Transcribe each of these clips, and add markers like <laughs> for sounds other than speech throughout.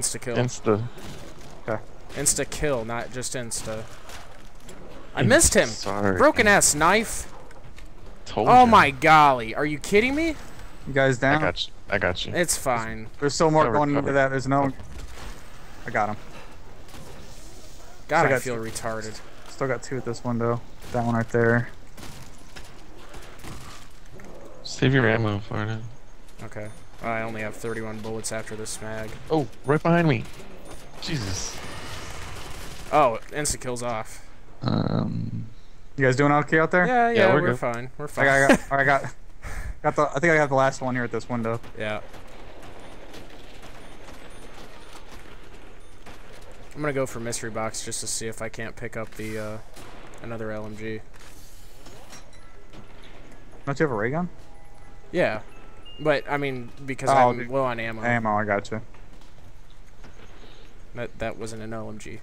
Insta kill. Insta. Insta kill, not just insta. I missed him. Sorry. Broken ass knife. Told Oh ya. my golly. Are you kidding me? You guys down? I got you. I got you. It's fine. There's still more going into that. There's no. I got him. God, I I got feel you. retarded. Still got two at this window. That one right there. Save your ammo, Florida. Okay. I only have 31 bullets after this mag. Oh, right behind me. Jesus. Oh, insta kills off. Um, You guys doing okay out there? Yeah, yeah, we're we're, good. fine. We're I fine. got, I got, I got, got the. I think I got the last one here at this window. yeah. I'm gonna go for mystery box just to see if I can't pick up the uh, another LMG. Don't you have a ray gun? Yeah, but I mean because Oh, I'm the- low on ammo. Ammo, I got you. That that wasn't an LMG.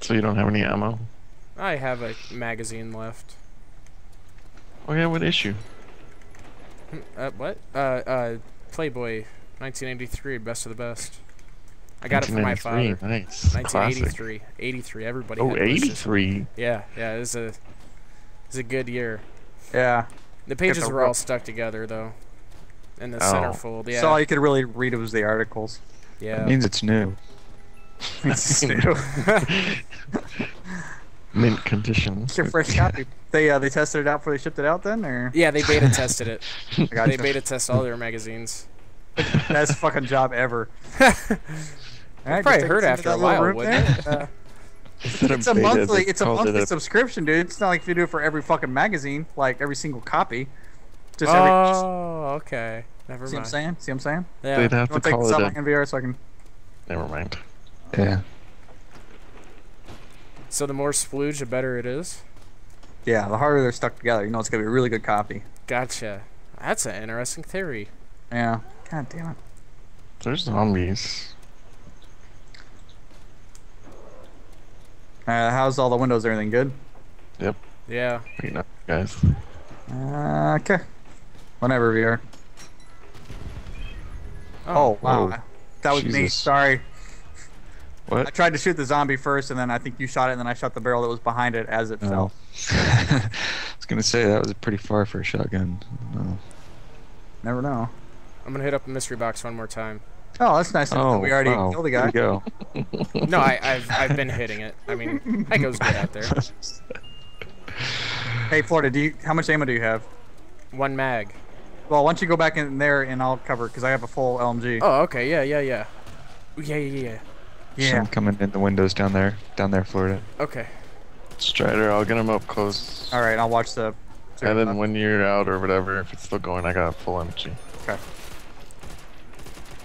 So you don't have any ammo? I have a magazine left. Oh yeah, what issue? Hmm, Uh, what? Uh, uh, Playboy, 1983, best of the best. I got it from my father. 1993, Nice. Classic. 1983, 83. Everybody. Oh, had 83. Yeah, yeah. It was a, it was a good year. Yeah. The pages the were all stuck together though. In the Oh. centerfold. Yeah. So all you could really read was the articles. yeah. that means it's new. <laughs> It's <laughs> new. <laughs> Mint condition. It's your fresh copy. They uh, they tested it out before they shipped it out then, or yeah, they beta tested it. I got They you. beta test all their magazines. Best fucking job ever. Alright, Probably just take hurt it into after a while, wouldn't there. Uh, Instead of it's a monthly. It's a called it monthly subscription, dude. It's not like if you do it for every fucking magazine, like every single copy. Just every. just- oh, okay. Never mind. see what I'm saying? See what I'm saying? Yeah. They'd have You to to take call this it a... my NVR so I can. Never mind. Yeah. So the more splooge, the better it is. Yeah, the harder they're stuck together, you know it's gonna be a really good copy. Gotcha. That's an interesting theory. Yeah. God damn it. There's zombies. Uh, how's all the windows? Everything good? Yep. Yeah. Wait, no, guys. Uh, okay. Whenever we are. Oh, wow. Whoa. That was me. Jesus. Sorry. I tried to shoot the zombie first, and then I think you shot it, and then I shot the barrel that was behind it as it Oh. fell. <laughs> I was gonna say that was pretty far for a shotgun. No. Never know. I'm gonna hit up the mystery box one more time. Oh, that's nice. Oh, we already wow. killed the guy. go. <laughs> No, I, I've I've been hitting it. I mean, that goes good out there. Hey, Florida, do you? How much ammo do you have? One mag. Well, why don't you go back in there and I'll cover because I have a full LMG. Oh, okay. Yeah, yeah, yeah. Yeah, yeah, yeah. Yeah. Some coming in the windows down there, down there, Florida. Okay. Strider, I'll get him up close. All right, I'll watch the. And then when you're out or whatever, if it's still going, I got a full empty.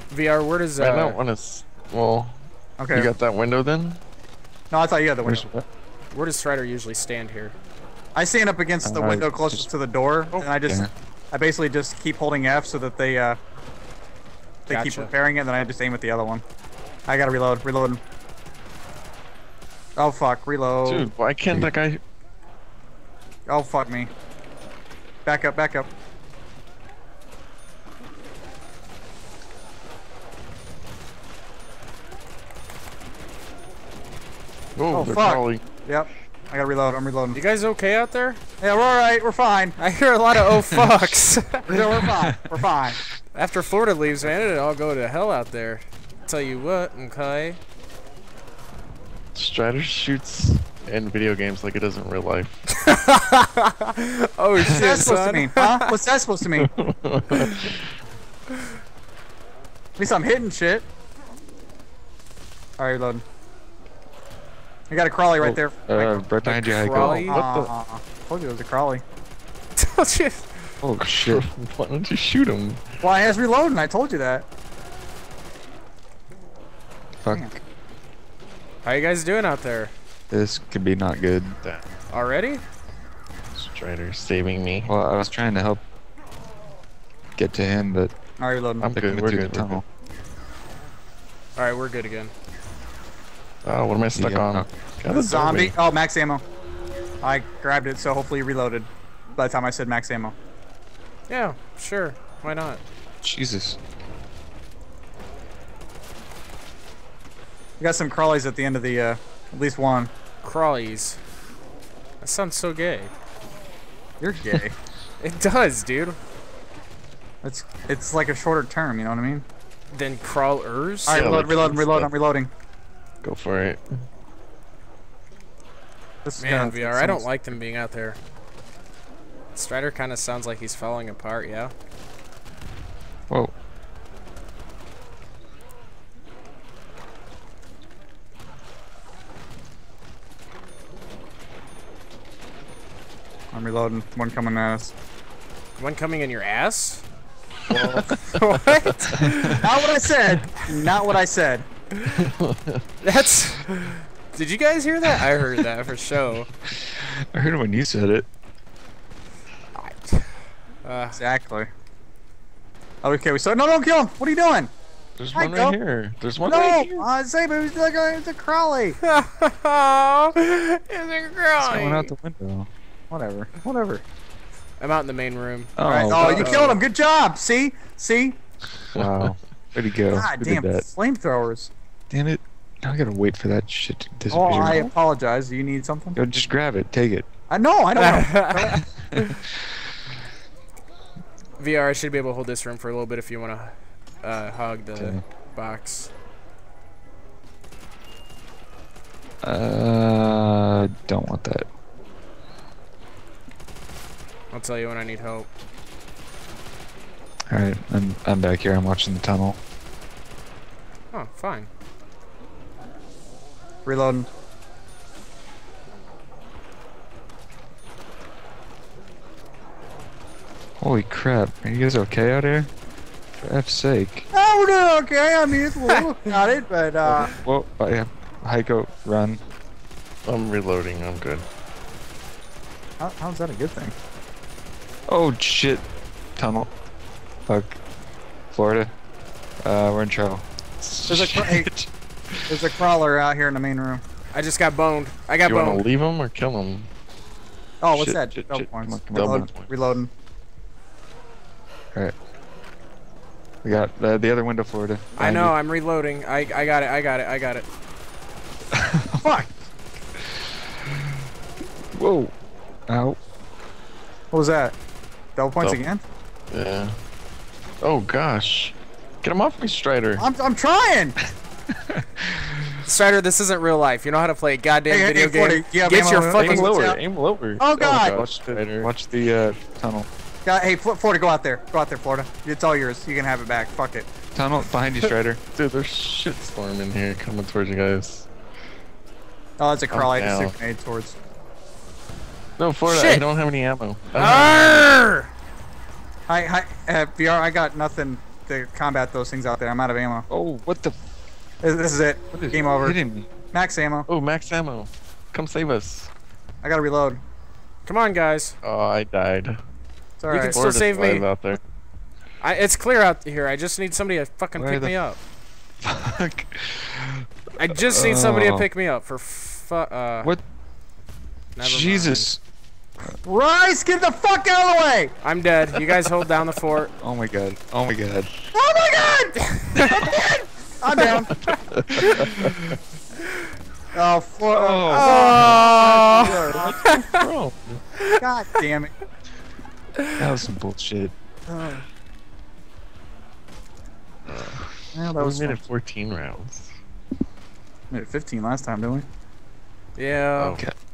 VR, where does I uh, don't want to. Well, Okay. you got that window then? No, I thought you had the Where's window. where does Strider usually stand here? I stand up against the Uh, window closest just- to the door, and I just, Yeah. I basically just keep holding F so that they, uh, they keep repairing it, and then I just aim at the other one. I gotta reload, reload. Oh fuck, reload. Dude, why can't that guy? Oh fuck me. Back up, back up. Oh, Oh, they're fuck. crawling. Yep. I gotta reload. I'm reloading. You guys okay out there? Yeah, we're all right. We're fine. I hear a lot of oh <laughs> fucks. <laughs> No, we're fine. We're fine. After Florida leaves, man, it'll all go to hell out there. Tell you what, okay. Strider shoots in video games like it does in real life. <laughs> oh shit, What's shit, that supposed to mean? Huh? What's that supposed to mean? At least I'm hitting shit. Alright, reloading. I got a crawly right there. Uh, right behind you, Heiko. what the- Aw, told you it was a crawly. Don't <laughs> you- Oh shit. <laughs> Why don't you shoot him? Well, I was reloading. I told you that. Fuck. How you guys doing out there? This could be not good. Damn. Already? Strider saving me. Well, I was trying to help get to him, but Alright, reloading. I'm good. We're through good. We're good. Alright, we're good again. Oh, what am I stuck on? Oh. The zombie. Oh, max ammo. I grabbed it, so hopefully reloaded by the time I said max ammo. Yeah, sure. Why not? Jesus. We got some crawlies at the end of the, uh, at least one. Crawlies. That sounds so gay. You're gay. <laughs> <laughs> it does, dude. It's it's like a shorter term, you know what I mean? Then crawlers? Alright, yeah, reload, like reload, reload, I'm reloading. Go for it. This Man, gonna- VR, I don't like them being out there. Strider kind of sounds like he's falling apart, yeah? Whoa. I'm reloading. One coming at us. One coming in your ass? <laughs> <laughs> What? not what I said. Not what I said. <laughs> That's. Did you guys hear that? I heard that for show. <laughs> I heard it when you said it. Uh, Exactly. Okay, we saw. No, don't kill him. What are you doing? There's Hi, one go. right here. There's one no, right here. uh, say, but it's like a, <laughs> it's a crawly. oh, it's a Someone crawling. out the window. Whatever. Whatever. I'm out in the main room. Oh, All right. Oh, you killed him. Good job. See? See? wow. Where'd he go? God Who damn. did? Flamethrowers. Damn it. Now I gotta wait for that shit to disappear. Oh, I apologize. Do you need something? Yo, just grab it. Take it. I know. I don't know. <laughs> VR, I should be able to hold this room for a little bit if you want to uh, hog the Okay. box. Uh, don't want that. I'll tell you when I need help. All right, I'm I'm back here. I'm watching the tunnel. Oh, fine. Reloading. Holy crap! Are you guys okay out here? For F's sake. Oh, we're doing okay. I mean, it's a little <laughs> got it, but uh, Whoa! I Heiko, run. I'm reloading. I'm good. how, how's that a good thing? Oh shit! Tunnel. Fuck. Florida. Uh, we're in trouble. There's a cr- hey, there's a crawler out here in the main room. I just got boned. I got You want boned. to leave him or kill him? Oh, what's Shit, that? shit, Double shit. points. Come on, come on. Reloading. Double points. Reloading. We got uh, the other window, Florida. I know. you. I'm reloading. I I got it. I got it. I got it. <laughs> Fuck. Whoa! Ow! What was that? Double points Double. again? Yeah. Oh gosh. Get him off me, Strider. I'm, I'm trying. <laughs> <laughs> Strider, this isn't real life. You know how to play a goddamn Hey, hey, video hey, Forty, game. do you Get your in- fucking Aim lower. out? Aim lower. Oh, God. gosh, Watch the watch the uh, tunnel. Yeah, hey, Fl- Florida, go out there. Go out there, Florida. It's all yours. You can have it back. Fuck it. Tunnel behind you, Strider. <laughs> Dude, there's shitstorm in here coming towards you guys. Oh, that's a crawl. I down. just took grenade towards. No, Florida, I don't have any ammo. Arr! Hi, hi, uh, VR. I got nothing to combat those things out there. I'm out of ammo. Oh, what the? This, this is it. What is Game over. Hitting me. Max ammo. Oh, max ammo. Come save us. I gotta reload. Come on, guys. Oh, I died. It's You alright. can still save me. alive out there. I, it's clear out here. I just need somebody to fucking Where pick me up. Fuck. I just need somebody to Oh. pick me up for fu- uh. What? never mind. Jesus. Rice, get the fuck out of the way! I'm dead. You guys hold down the fort. <laughs> Oh my god. Oh my god. Oh my god! <laughs> I'm down. <laughs> oh, Florida. Oh, Oh. Bro, God damn it. that was some bullshit. Oh. Uh, well, that we was made fun. it 14 rounds. We Made it 15 last time, didn't we? Yeah. Oh. God.